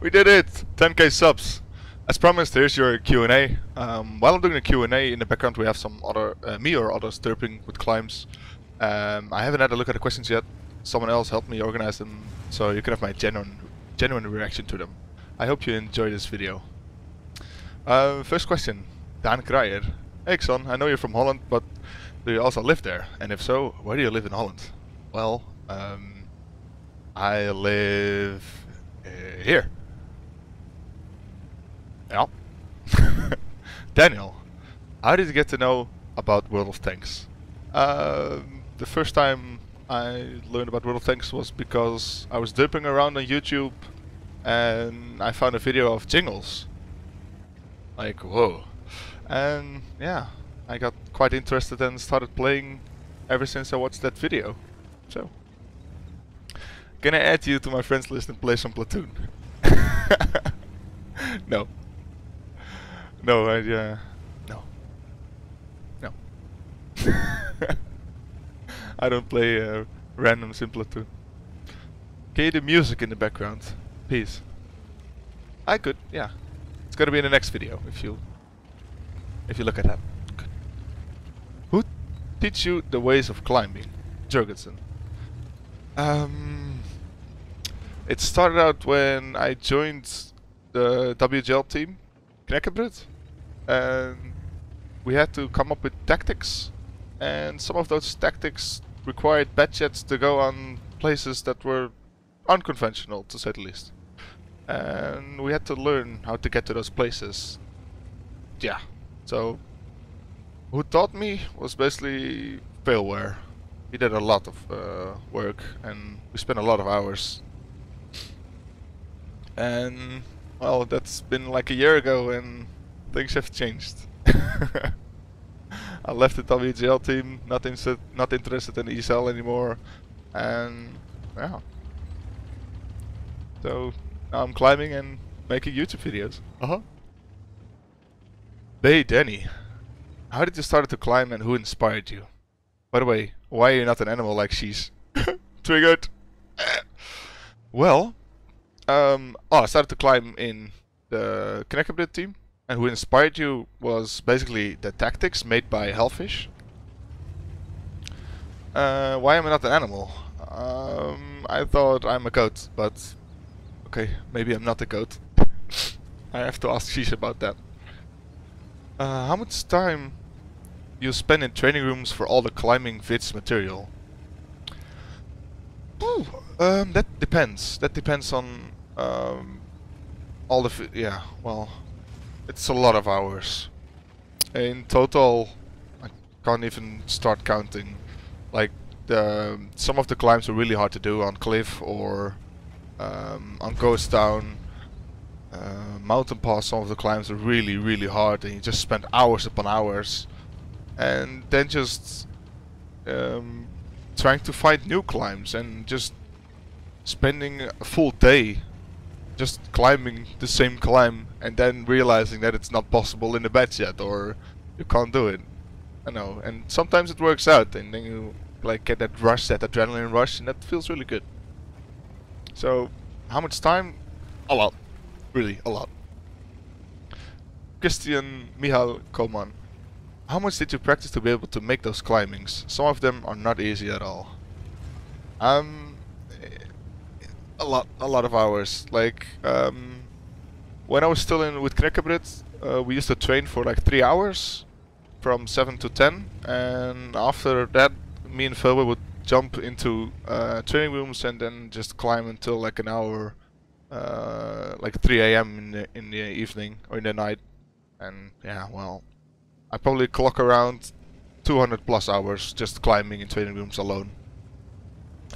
We did it! 10k subs. As promised, here's your Q&A. Um, while I'm doing the Q&A, in the background we have some other, uh, me or others derping with climbs. Um, I haven't had a look at the questions yet. Someone else helped me organize them, so you can have my genuine, genuine reaction to them. I hope you enjoy this video. Uh, first question, Dan Kreier. Hey Xon, I know you're from Holland, but do you also live there? And if so, where do you live in Holland? Well, um, I live uh, here. Yeah. Daniel, how did you get to know about World of Tanks? Um, the first time I learned about World of Tanks was because I was dipping around on YouTube and I found a video of jingles. Like, whoa. And yeah, I got quite interested and started playing ever since I watched that video. So, can I add you to my friends list and play some Platoon? no. No, I, uh, no. No. I don't play uh, random Platoon. Can you do music in the background? Please. I could, yeah. It's gonna be in the next video if you if you look at that. Good. Who teach you the ways of climbing? Jurgensen. Um it started out when I joined the WGL team, Knekkenbrut, and we had to come up with tactics and some of those tactics required batchats to go on places that were unconventional to say the least and we had to learn how to get to those places. Yeah, so who taught me was basically Failware. He did a lot of uh, work and we spent a lot of hours. And well, that's been like a year ago and things have changed. I left the WGL team, not, in not interested in ESL anymore, and yeah. So now I'm climbing and making YouTube videos. Uh-huh. Hey Danny, how did you start to climb and who inspired you? By the way, why are you not an animal like Sheesh? Triggered! well, um, oh, I started to climb in the Knekkenbrut team and who inspired you was basically the tactics made by Hellfish. Uh, why am I not an animal? Um, I thought I'm a goat, but Okay, maybe I'm not a goat. I have to ask Sheesh about that. Uh, how much time you spend in training rooms for all the climbing vids material? Ooh, um, that depends. That depends on um, all the yeah. Well, it's a lot of hours. In total, I can't even start counting. Like the some of the climbs are really hard to do on cliff or um, on Ghost Town, uh, Mountain Pass, some of the climbs are really, really hard, and you just spend hours upon hours, and then just um, trying to find new climbs and just spending a full day just climbing the same climb and then realizing that it's not possible in the batchat or you can't do it. I know, and sometimes it works out and then you like get that rush, that adrenaline rush and that feels really good. So, how much time? A lot. Really, a lot. Christian Mihal Koman. How much did you practice to be able to make those climbings? Some of them are not easy at all. Um, a lot, a lot of hours. Like, um, when I was still in with Knekkenbrut, uh, we used to train for like three hours, from seven to ten, and after that, me and Phil would jump into uh, training rooms and then just climb until like an hour, uh, like 3 a.m. in the in the evening or in the night, and yeah, well, I probably clock around 200 plus hours just climbing in training rooms alone.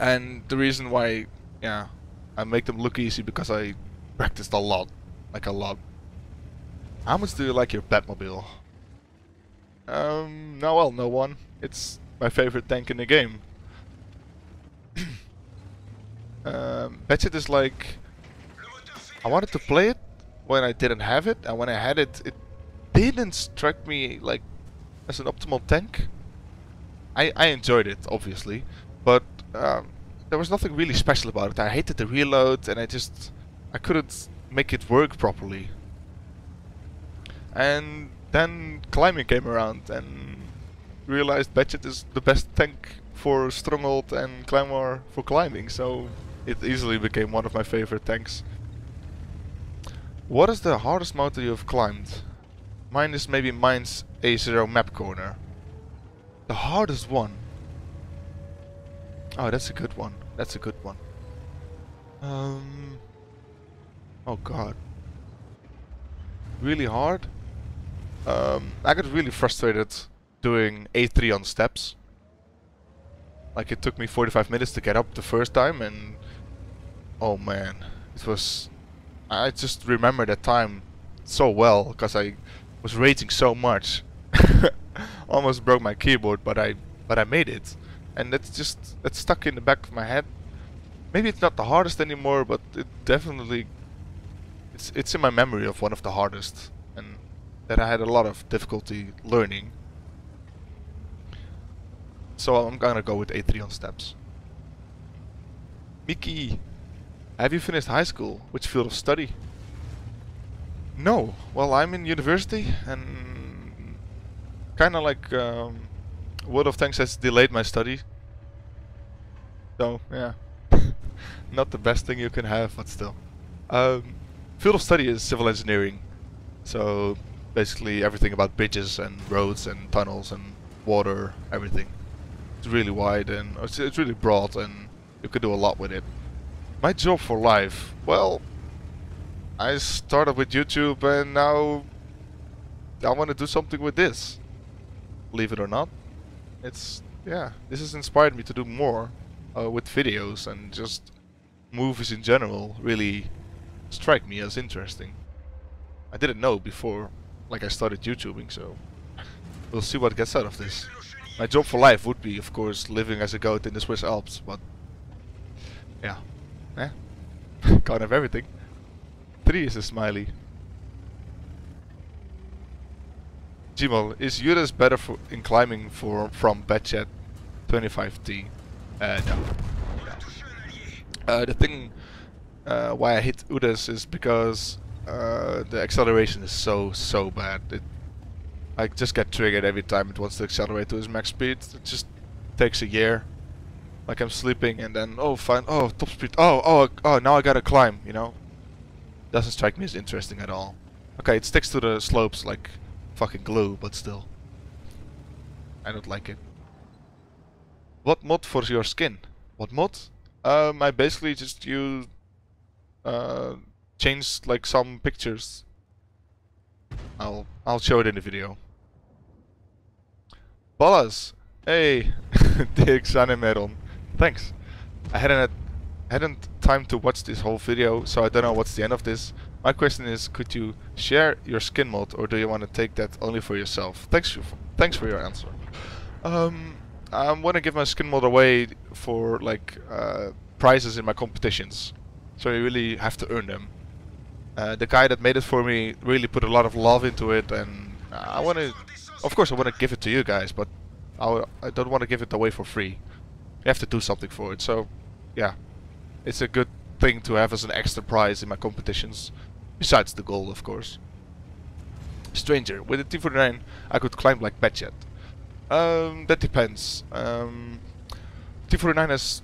And the reason why, yeah, I make them look easy because I practiced a lot, like a lot. How much do you like your Batmobile? Um, no, well, no one. It's my favorite tank in the game. Um, Batchat is like... I wanted to play it when I didn't have it, and when I had it, it didn't strike me like as an optimal tank. I, I enjoyed it, obviously, but um, there was nothing really special about it. I hated the reload, and I just... I couldn't make it work properly. And then climbing came around and realized Batchat is the best tank for Stronghold and Claymore for climbing, so it easily became one of my favorite tanks. What is the hardest mountain you've climbed? Mine is maybe Mine's A0 map corner. The hardest one? Oh, that's a good one. That's a good one. Um. Oh god. Really hard? Um, I got really frustrated doing A3 on Steppes. Like it took me 45 minutes to get up the first time and... Oh man. It was... I just remember that time so well because I was raging so much. Almost broke my keyboard but I but I made it. And it's just it's stuck in the back of my head maybe it's not the hardest anymore, but it definitely it's it's in my memory of one of the hardest, and that I had a lot of difficulty learning. So I'm gonna go with A3 on Steppes. Miki, have you finished high school? Which field of study? No. Well, I'm in university and kind of like um, World of Tanks has delayed my study. So yeah. Not the best thing you can have, but still. Um, field of study is civil engineering. So basically everything about bridges and roads and tunnels and water, everything. It's really wide and it's, it's really broad and you can do a lot with it. My job for life, well, I started with YouTube and now I want to do something with this. Believe it or not. It's, yeah, this has inspired me to do more uh, with videos and just movies in general really strike me as interesting. I didn't know before, like I started YouTubing, so we'll see what gets out of this. My job for life would be, of course, living as a goat in the Swiss Alps, but yeah, eh, can't have everything. Three is a smiley. Gmal, is UDES better for in climbing for from Batchat 25T? Uh, no. Uh, the thing uh, why I hit UDES is because uh, the acceleration is so, so bad. It, I just get triggered every time it wants to accelerate to its max speed. It just takes a year. Like I'm sleeping and then, oh fine, oh top speed, oh, oh, oh, now I gotta climb, you know? Doesn't strike me as interesting at all. Okay, it sticks to the slopes like fucking glue, but still. I don't like it. What mod for your skin? What mod? Um, I basically just use uh, changed like some pictures. I'll I'll show it in the video. Ballas, hey, Dix Animeron, thanks. I hadn't hadn't time to watch this whole video, so I don't know what's the end of this. My question is, could you share your skin mod, or do you want to take that only for yourself? Thanks, thanks for your answer. Um, I want to give my skin mod away for like uh, prizes in my competitions. So you really have to earn them. Uh, the guy that made it for me really put a lot of love into it, and I want to, of course, I want to give it to you guys, but I, I don't want to give it away for free. You have to do something for it. So, yeah, it's a good thing to have as an extra prize in my competitions, besides the gold, of course. Stranger, with a T49, I could climb like Batchat. Um, that depends. Um, T49 has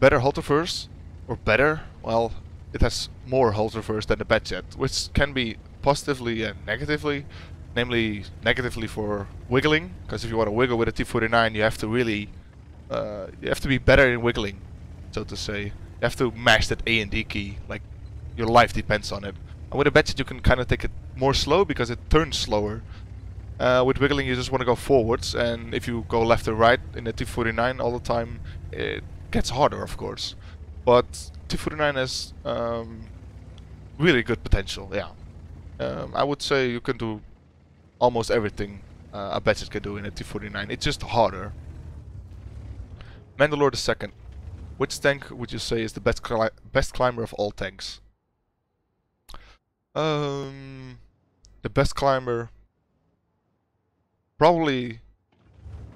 better hull traverse, or better, well, it has more hull traverse than the Batchat, which can be positively and negatively. Namely, negatively for wiggling, because if you want to wiggle with a T49, you have to really, uh, you have to be better in wiggling, so to say. You have to mash that A and D key, like your life depends on it. And with a Batchat, you can kind of take it more slow because it turns slower. Uh, with wiggling you just want to go forwards and if you go left or right in the T49 all the time it gets harder of course. But T49 has um, really good potential, yeah. Um, I would say you can do almost everything uh, a Batchat can do in a T49. It's just harder. Mandalore the second. Which tank would you say is the best cli best climber of all tanks? Um, the best climber Probably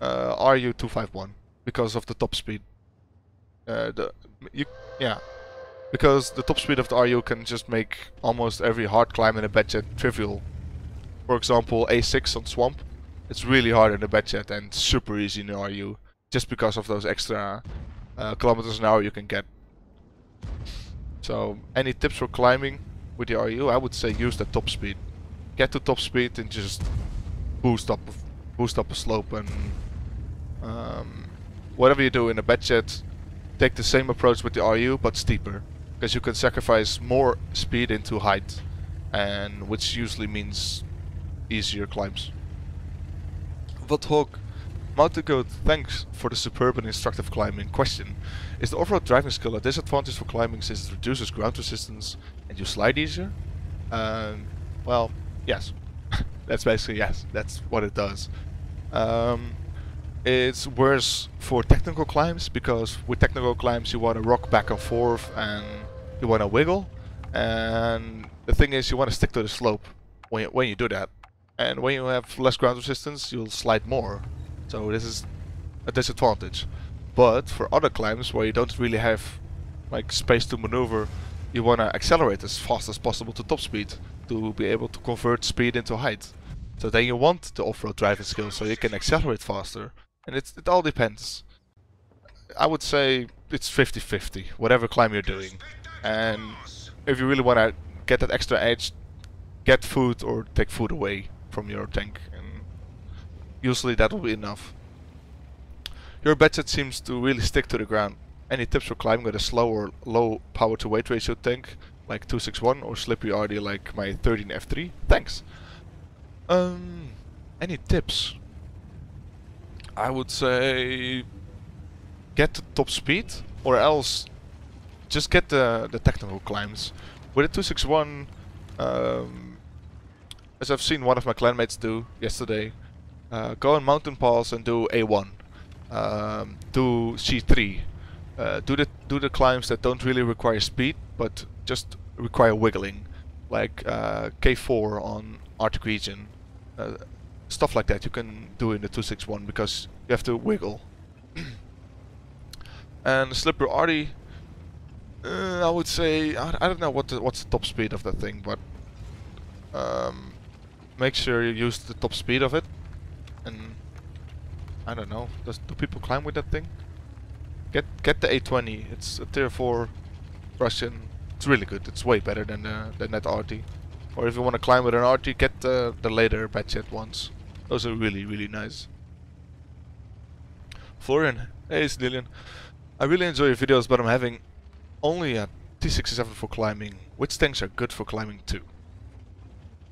uh, RU251 because of the top speed. Uh, the you yeah, because the top speed of the RU can just make almost every hard climb in a Batchat trivial. For example, A6 on Swamp, it's really hard in the Batchat and super easy in the RU, just because of those extra uh, kilometers an hour you can get. So, any tips for climbing with the RU? I would say use the top speed. Get to top speed and just boost up, boost up a slope and um, whatever you do in a Batchat, take the same approach with the RU but steeper because you can sacrifice more speed into height and which usually means easier climbs. Vodhog Mountain Goat, thanks for the superb and instructive climbing. Question, is the off-road driving skill a disadvantage for climbing since it reduces ground resistance and you slide easier? Um, well, yes. that's basically yes, that's what it does. Um, it's worse for technical climbs because with technical climbs you want to rock back and forth and you want to wiggle and the thing is you want to stick to the slope when you, when you do that and when you have less ground resistance you'll slide more so this is a disadvantage but for other climbs where you don't really have like space to maneuver you want to accelerate as fast as possible to top speed to be able to convert speed into height so then you want the off-road driving skills so you can accelerate faster and it, it all depends I would say it's 50-50 whatever climb you're doing and if you really want to get that extra edge, get food or take food away from your tank. And usually that will be enough. Your Batchat seems to really stick to the ground. Any tips for climbing with a slow or low power to weight ratio tank like 261 or slippery RD like my 13 F3? Thanks. Um, any tips? I would say get to top speed or else just get the, the technical climbs. With a 261, um, as I've seen one of my clanmates do yesterday, uh, go on mountain pass and do A1. Um, do C3. Uh, do the do the climbs that don't really require speed, but just require wiggling, like uh, K4 on Arctic region. Uh, stuff like that you can do in the 261 because you have to wiggle. and Slipper Arty uh, I would say I, I don't know what the, what's the top speed of that thing, but um, make sure you use the top speed of it. And I don't know, does do people climb with that thing? Get get the A20. It's a tier 4 Russian. It's really good. It's way better than uh, than that RT. Or if you want to climb with an RT, get the the later Batchat ones. Those are really really nice. Florian, hey, it's Lillian. I really enjoy your videos, but I'm having only a T67 for climbing. Which tanks are good for climbing too?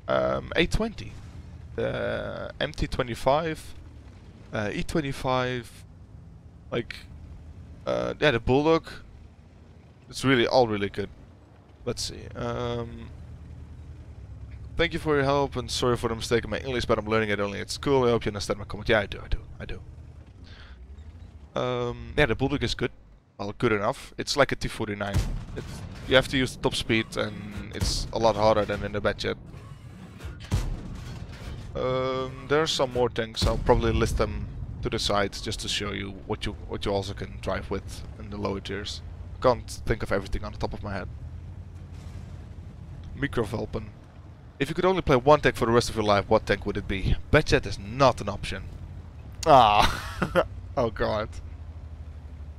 Um, A20, the MT25, uh, E25, like, uh, yeah, the Bulldog. It's really all really good. Let's see. Um, thank you for your help and sorry for the mistake in my English, but I'm learning it only at school. I hope you understand my comment. Yeah, I do, I do, I do. Um, yeah, the Bulldog is good well, good enough. It's like a T49. It's, you have to use the top speed and it's a lot harder than in the Batchat. Um, there are some more tanks. I'll probably list them to the side just to show you what you what you also can drive with in the lower tiers. Can't think of everything on the top of my head. Microvelpen. If you could only play one tank for the rest of your life, what tank would it be? Batchat is not an option. Ah, oh god.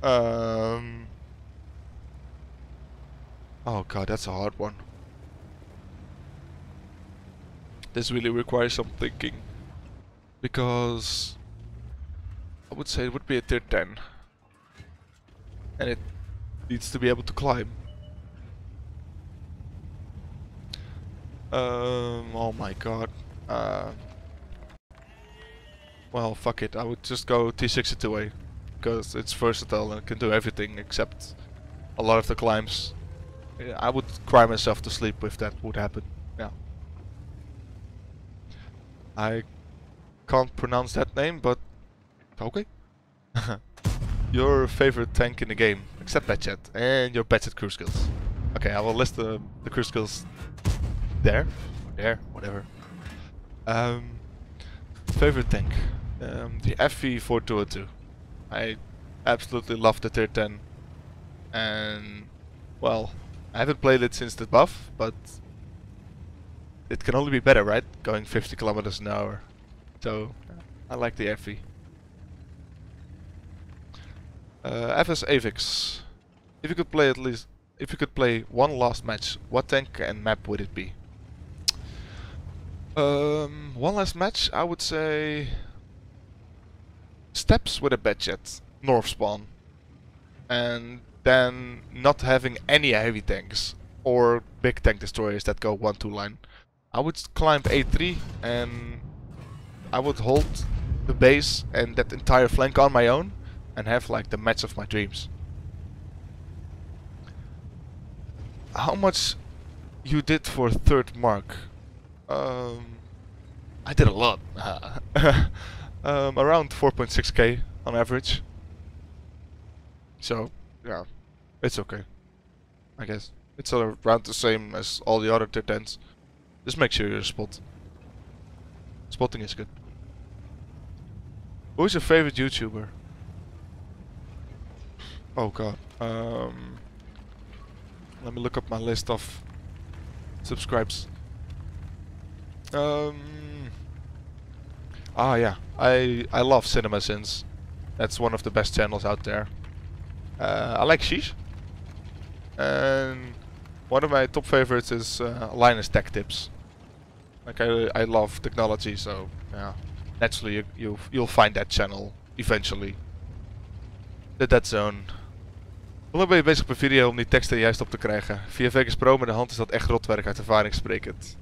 Um. Oh god, that's a hard one. This really requires some thinking. Because I would say it would be a tier 10. And it needs to be able to climb. Um, oh my god. Uh, well, fuck it. I would just go T62A because it's versatile and can do everything except a lot of the climbs. I would cry myself to sleep if that would happen. Yeah. I can't pronounce that name, but okay. your favorite tank in the game, except Batchat, and your Batchat crew skills. Okay, I will list the, the crew skills there, or there, whatever. Um, favorite tank, um, the FV4202. I absolutely love the tier 10. And, well, I haven't played it since the buff, but it can only be better, right? Going 50 kilometers an hour. So, I like the FV. Uh, FS Avix. If you could play at least, if you could play one last match, what tank and map would it be? Um, one last match, I would say Steppes with a Batchat, north spawn, and then not having any heavy tanks or big tank destroyers that go one two line. I would climb A3 and I would hold the base and that entire flank on my own and have like the match of my dreams. How much you did for third mark? Um, I did a lot. um, around 4.6k on average. So, yeah, it's okay. I guess. It's around the same as all the other 10s. Just make sure you spot. Spotting is good. Who's your favorite YouTuber? Oh god. Um, let me look up my list of subscribes. Um, ah yeah, I I love Cinema Sins. That's one of the best channels out there. Uh, I like Sheesh. And one of my top favorites is uh, Linus Tech Tips. Like I, I love technology, so yeah, naturally you, you you'll find that channel eventually. The Dead Zone. Hoe lang ben je bezig een video om die teksten juist op te krijgen? Via Vegas Pro met de hand is dat echt rotwerk uit ervaring sprekend.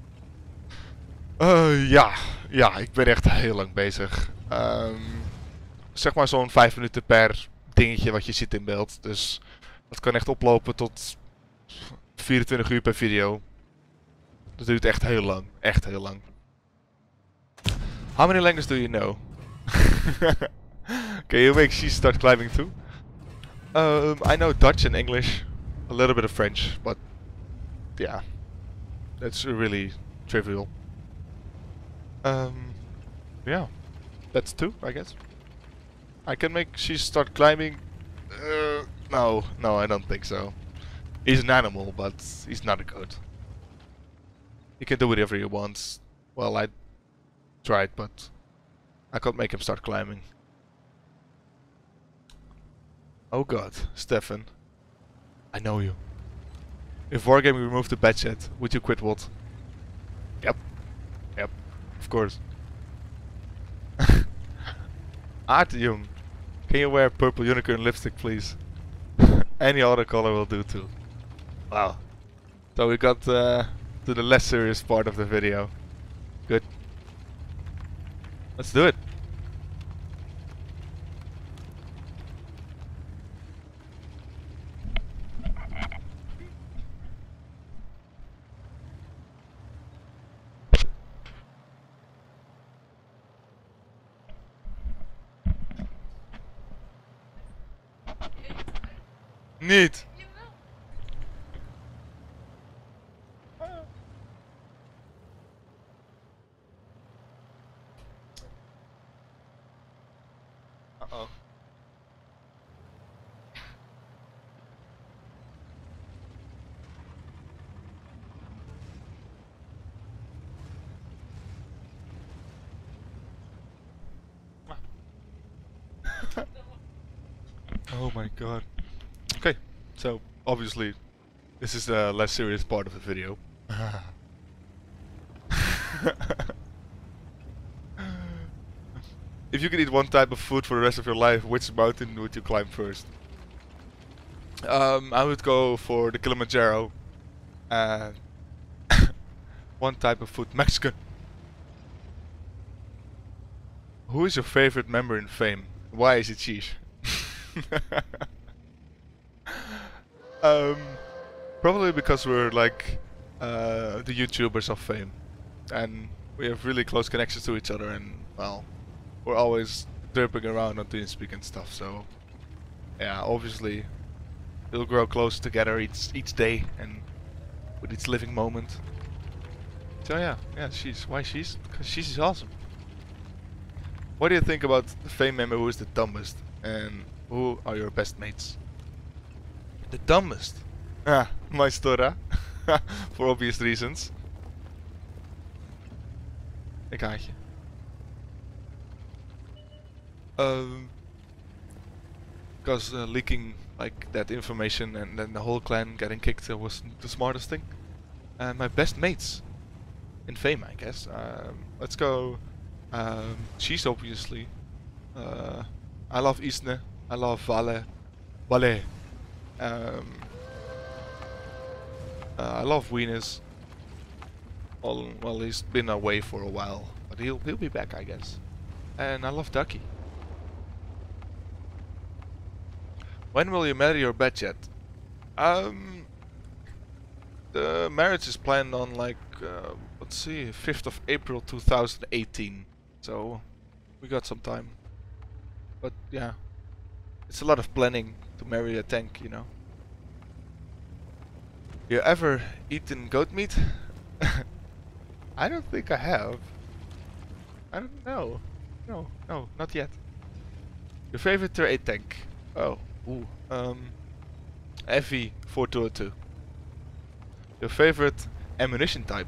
Uh, ja, ja, ik ben echt heel lang bezig. Um, zeg maar zo'n 5 minuten per dingetje wat je ziet in beeld. Dus dat kan echt oplopen tot 24 uur per video. Dat duurt echt heel lang. Echt heel lang. How many languages do you know? Can you make she start climbing too? Um, I know Dutch and English, a little bit of French, but yeah, that's really trivial. Um, yeah, that's two, I guess. I can make Sheesh start climbing. Uh, no, no, I don't think so. He's an animal, but he's not a goat. He can do whatever he wants. Well, I tried, but I can't make him start climbing. Oh god, Stefan. I know you. If Wargaming removed the Batchat, would you quit WoT? Yep. Yep. Of course. Artyom, can you wear purple unicorn lipstick please? Any other color will do too. Wow. So we got uh, to the less serious part of the video. Good. Let's do it. Niet. Uh-oh. oh my god. Okay, so obviously this is the less serious part of the video. if you could eat one type of food for the rest of your life, which mountain would you climb first? Um, I would go for the Kilimanjaro. Uh, one type of food, Mexican. Who is your favorite member in Fame? Why is it Sheesh? Um, probably because we're like uh, the YouTubers of fame, and we have really close connections to each other, and well, we're always derping around on TeamSpeak and stuff. So, yeah, obviously, we'll grow closer together each each day and with each living moment. So yeah, yeah, Sheesh why Sheesh because she's awesome. What do you think about the fame member who is the dumbest, and who are your best mates? The dumbest. Ah, my Stora. For obvious reasons. Ik haat je. Um, because uh, leaking like that information and then the whole clan getting kicked uh, was the smartest thing. And my best mates in fame, I guess. Um, let's go. Um, Sheesh obviously. Uh, I love Isne. I love Vale. Vale. Um, uh, I love Venus. Well, well, he's been away for a while, but he'll he'll be back, I guess. And I love Ducky. When will you marry your Batchat? Um, the marriage is planned on like uh, let's see, 5th of April 2018. So we got some time. But yeah, it's a lot of planning to marry a tank, you know. You ever eaten goat meat? I don't think I have. I don't know. No, no, not yet. Your favorite tier 8 tank? Oh, ooh, um, FV 4202. Your favorite ammunition type?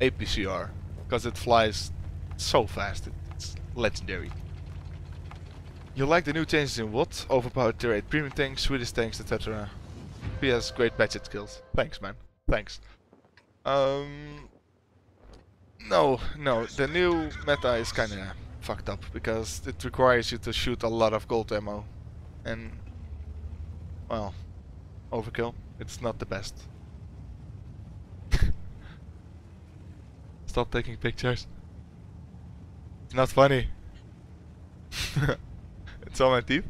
APCR, because it flies so fast, it's legendary. You like the new changes in WoT? Overpowered tier 8 premium tanks, Swedish tanks, etc. PS, great batchat skills. Thanks man, thanks. Um, no, no, the new meta is kinda fucked up, because it requires you to shoot a lot of gold ammo. And, well, overkill. It's not the best. Stop taking pictures. It's not funny. it's on my teeth.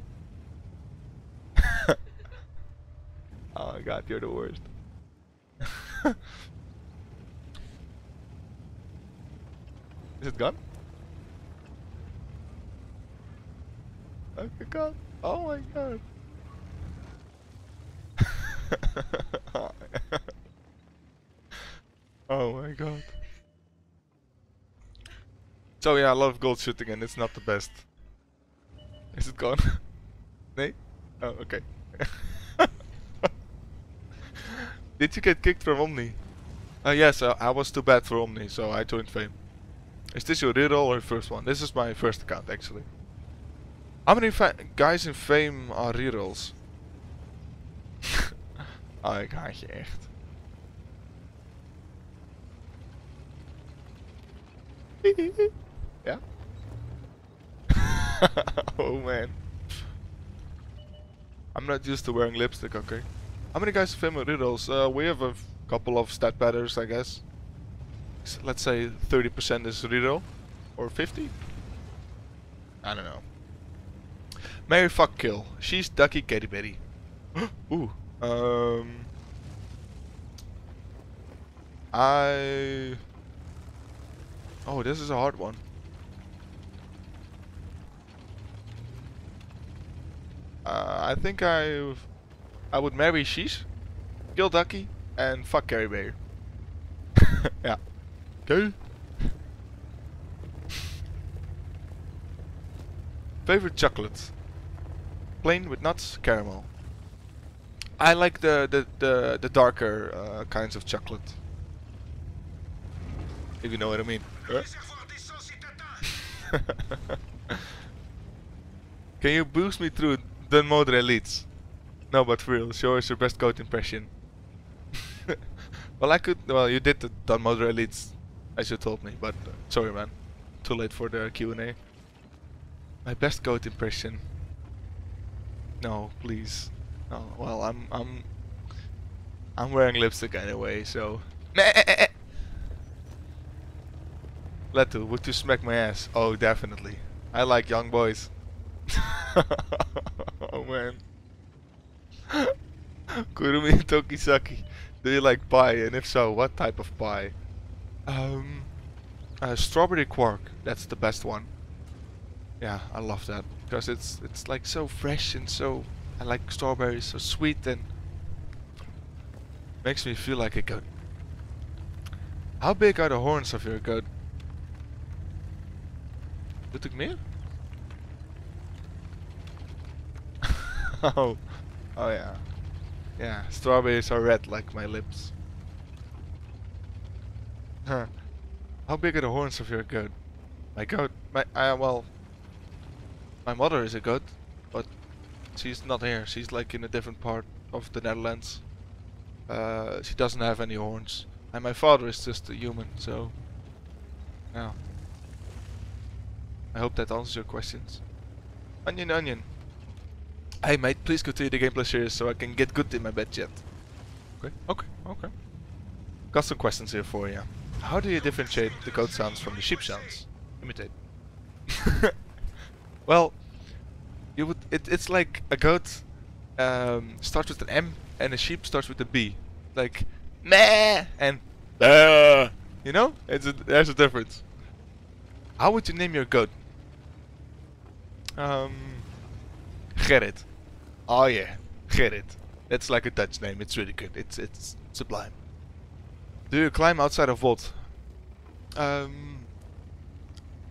oh my god, you're the worst. Is it gone? Oh my god. Oh my god. oh my god. So yeah, I love gold shooting and it's not the best. Is it gone? nee? Oh, okay. Did you get kicked from Omni? Uh, yes, uh, I was too bad for Omni, so I joined Fame. Is this your reroll or your first one? This is my first account, actually. How many guys in Fame are rerolls? oh, ik haat je echt. Yeah? oh man. I'm not used to wearing lipstick, okay. How many guys film riddles? Uh, we have a couple of stat batters, I guess. let's say 30% is riddle. Or 50? I don't know. Marry fuck kill. Sheesh Ducky Katy Betty. Ooh. Um. I. Oh, this is a hard one. Uh, I think I I would marry Sheesh, kill Ducky, and fuck Carrie Bear. yeah. Okay. Favorite chocolate? Plain with nuts, caramel. I like the the the, the darker uh, kinds of chocolate. If you know what I mean. Can you boost me through Dun Modre Elites. No, but for real, show us your best goat impression. well, I could. Well, you did the Dun Modre Elites, as you told me, but uh, sorry, man. Too late for the Q&A. My best goat impression. No, please. Well, I'm I'm I'm wearing lipstick anyway, so. Letu, would you smack my ass? Oh, definitely. I like young boys. oh man. Kurumi Tokisaki. Do you like pie? And if so, what type of pie? Um, uh, strawberry quark. That's the best one. Yeah, I love that because it's it's like so fresh and so. I like strawberries, so sweet and makes me feel like a goat. How big are the horns of your goat? Moet ik meer? Oh, oh yeah. Yeah, strawberries are red like my lips. Huh. How big are the horns of your goat? My goat, my, uh, well, my mother is a goat, but she's not here. She's like in a different part of the Netherlands. Uh, she doesn't have any horns. And my father is just a human, so... Yeah. I hope that answers your questions. Onion, onion. Hey mate, please continue the gameplay series so I can get good in my batchat. Okay, okay, okay. Got some questions here for you. How do you differentiate the goat sounds from the sheep sounds? Imitate. well, you would. It, it's like a goat um, starts with an M and a sheep starts with a B. Like meh and uh, you know, it's a, there's a difference. How would you name your goat? Um, Gerrit. Oh yeah, Gerrit. That's like a Dutch name. It's really good. It's it's sublime. Do you climb outside of Volt? Um,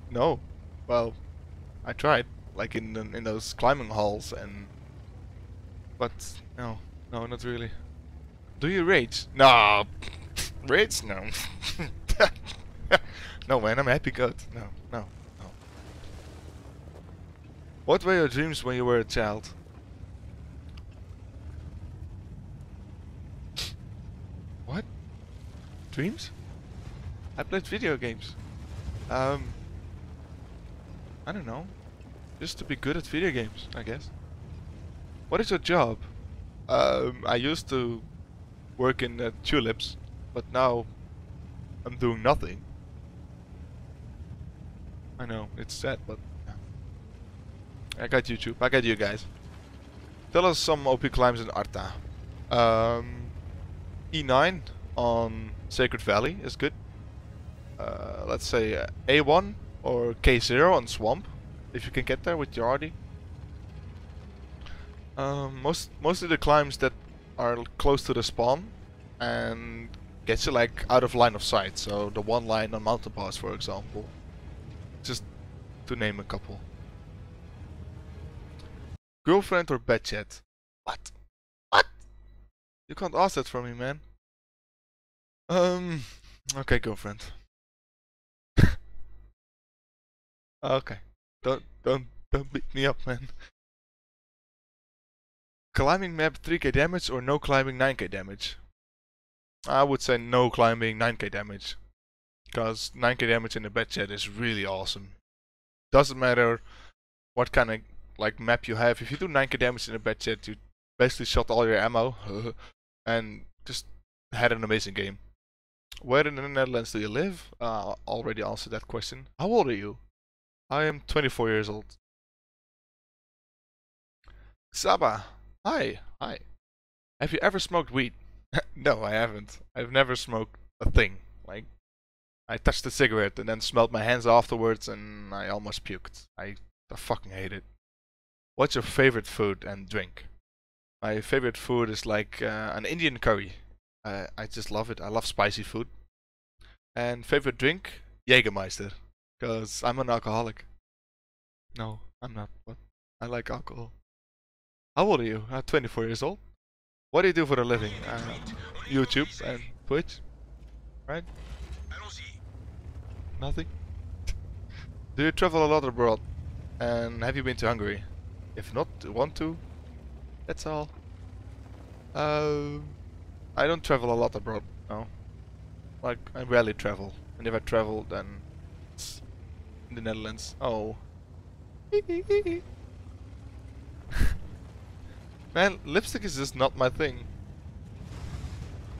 no. Well, I tried, like in in those climbing halls, and but no, no, not really. Do you rage? No, rage? No. no, man, I'm happy goat. No, no, no. What were your dreams when you were a child? What? Dreams? I played video games. Um, I don't know. Just to be good at video games, I guess. What is your job? Um, I used to work in uh, tulips, but now I'm doing nothing. I know, it's sad, but. I got YouTube. I got you guys. Tell us some OP climbs in Arta. Um, E9 on Sacred Valley is good. Uh, let's say uh, A1 or K0 on Swamp, if you can get there with your. Um, most mostly the climbs that are close to the spawn and gets you like out of line of sight. So the one line on Mountain Pass, for example. Just to name a couple. Girlfriend or batchat? What? What? You can't ask that from me, man. Um. Okay, girlfriend. okay. Don't don't don't beat me up, man. Climbing map 3k damage or no climbing 9k damage? I would say no climbing 9k damage. Because 9k damage in the batchat is really awesome. Doesn't matter what kind of like map you have. If you do 9k damage in a batchat, you basically shot all your ammo and just had an amazing game. Where in the Netherlands do you live? Uh, already answered that question. How old are you? I am 24 years old. Saba, hi, hi. Have you ever smoked weed? no, I haven't. I've never smoked a thing. Like, I touched a cigarette and then smelled my hands afterwards and I almost puked. I, I fucking hate it. What's your favorite food and drink? My favorite food is like uh, an Indian curry. Uh, I just love it. I love spicy food. And favorite drink? Jägermeister. Because I'm an alcoholic. No, I'm not. But I like alcohol. How old are you? I'm 24 years old. What do you do for a living? Uh, YouTube and Twitch, right? Nothing. do you travel a lot abroad? And have you been to Hungary? If not, want to? That's all. Uh, I don't travel a lot abroad. No. Like I rarely travel, and if I travel, then it's in the Netherlands. Oh. Man, lipstick is just not my thing.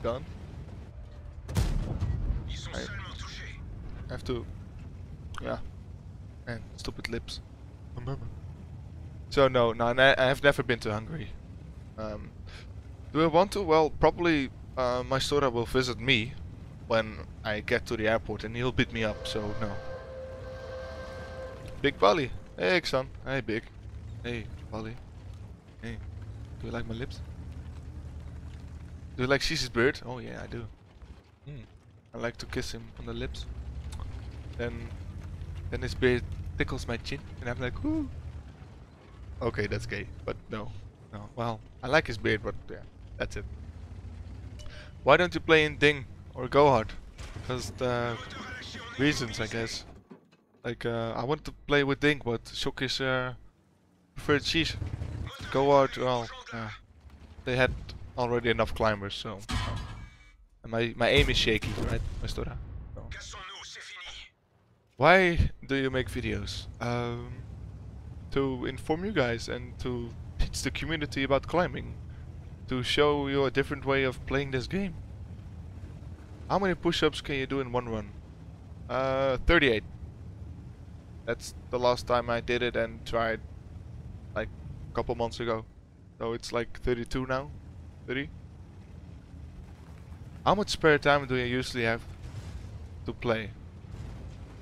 Gone. I have to... Yeah. Man, stupid lips. So no, no, I have never been to Hungary. Um, do I want to? Well, probably uh, my Sora will visit me when I get to the airport and he'll beat me up, so no. Big Bali. Hey, Xan. Hey, Big. Hey, Bali. Hey. Do you like my lips? Do you like Sheesh's beard? Oh yeah, I do. Hmm. I like to kiss him on the lips. Then, then his beard tickles my chin, and I'm like, ooh. Okay, that's gay, but no, no. Well, I like his beard, but yeah, That's it. Why don't you play in Ding or Go Hard? Because the reasons, I guess. Like, uh, I want to play with Ding, but Shock is uh, preferred cheese. Go Hard, well, uh, they had already enough climbers, so. And my, my aim is shaky, right, Mestora? So. Why do you make videos? Um, to inform you guys and to teach the community about climbing. To show you a different way of playing this game. How many push-ups can you do in one run? Uh, 38. That's the last time I did it and tried like a couple months ago. So it's like 32 now. 30. How much spare time do you usually have to play?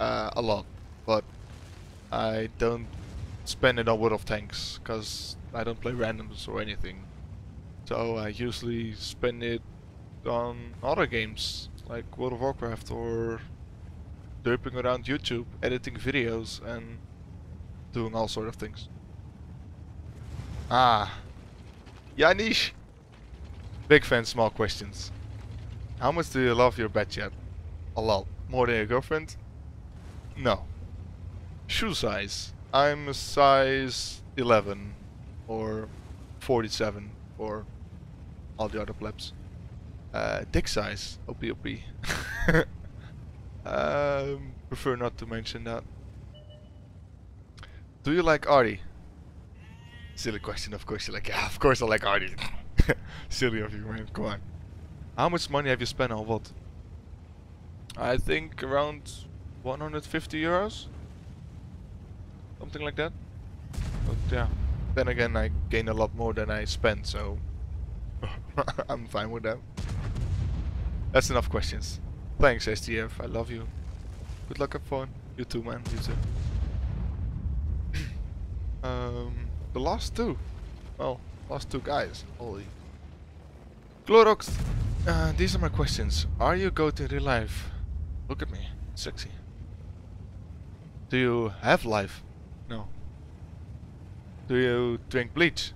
Uh, a lot. But I don't spend it on World of Tanks because I don't play randoms or anything. So I usually spend it on other games like World of Warcraft or derping around YouTube, editing videos and doing all sort of things. Ah, Yanish! Big fan, small questions. How much do you love your batchat? A lot. More than your girlfriend? No. Shoe size. I'm a size 11 or 47 or all the other plebs. Uh, dick size. OP OP. um, prefer not to mention that. Do you like Artie? Silly question, of course. You're like, yeah, of course I like Artie. Silly of you, man. Come on. How much money have you spent on what? I think around 150 euros? Something like that. But yeah. Then again, I gain a lot more than I spend, so I'm fine with that. That's enough questions. Thanks, STF. I love you. Good luck, have fun. You too, man. You too. um, the last two. Well, last two guys. Holy. Glorox. Uh, these are my questions. Are you goat in real life? Look at me. Sexy. Do you have life? No. Do you drink bleach?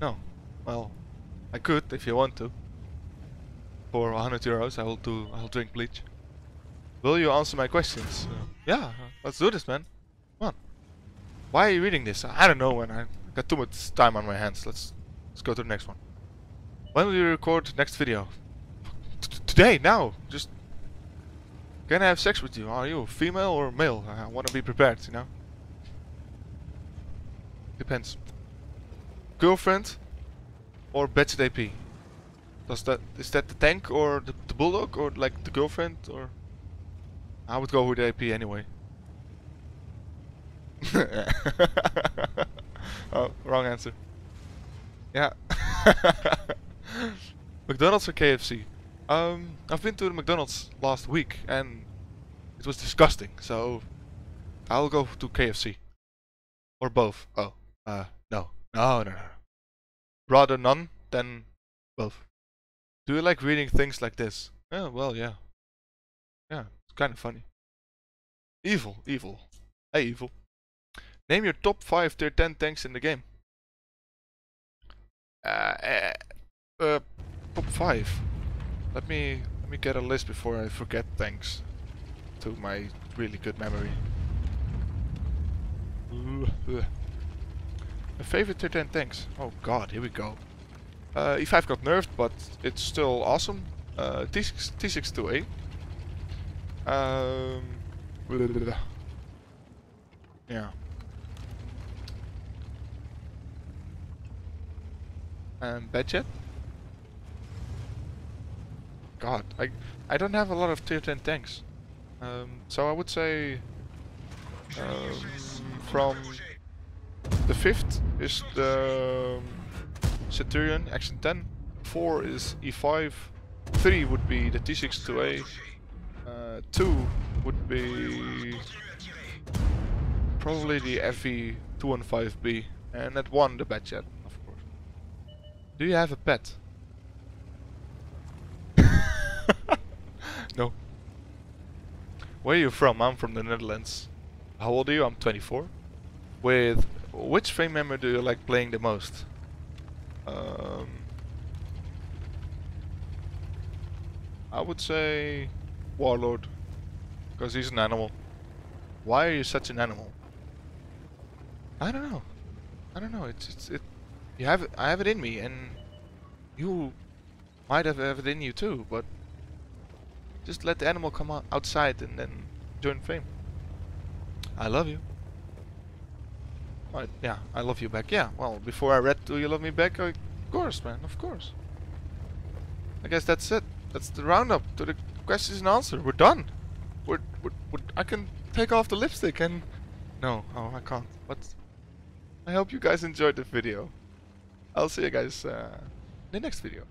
No. Well, I could if you want to. For 100 euros, I will do. I'll drink bleach. Will you answer my questions? Uh, yeah, let's do this, man. Come on. Why are you reading this? I don't know, man. I got too much time on my hands. Let's let's go to the next one. When will you record next video? T today, now. Just can I have sex with you? Are you female or male? I want to be prepared, you know. Depends. Girlfriend or Batchat AP? Does that is that the tank or the, the bulldog or like the girlfriend or? I would go with AP anyway. oh, wrong answer. Yeah. McDonald's or KFC? Um, I've been to the McDonald's last week and it was disgusting. So I'll go to KFC or both. Oh. Uh, no. No, no, no. Rather none than both. Do you like reading things like this? Yeah, well, yeah. Yeah, it's kind of funny. Evil, evil. Hey, evil. Name your top 5 tier 10 tanks in the game. Uh, uh, uh, top 5. Let me let me get a list before I forget thanks to my really good memory. My favorite tier 10 tanks. Oh god, here we go. Uh, E5 got nerfed, but it's still awesome. Uh, T6, T62A. Um, yeah. And Batchat. God, I I don't have a lot of tier 10 tanks. Um, so I would say um, from the fifth is the um, Centurion Action 10, 4 is E5, 3 would be the T62A, uh, 2 would be probably the FV215b, and at 1 the Batchat, of course. Do you have a pet? no. Where are you from? I'm from the Netherlands. How old are you? I'm 24. With which FAME member do you like playing the most? Um, I would say Warlord. Because he's an animal. Why are you such an animal? I don't know. I don't know. It's it's it. You have it. I have it in me, and you might have, have it in you too. But just let the animal come out outside and then join FAME. I love you. Right, yeah, I love you back. Yeah, well, before I read Do You Love Me Back, I, of course, man, of course. I guess that's it. That's the roundup to the questions and answer. We're done. We're, we're, we're, I can take off the lipstick and... No, oh, I can't. But I hope you guys enjoyed the video. I'll see you guys uh, in the next video.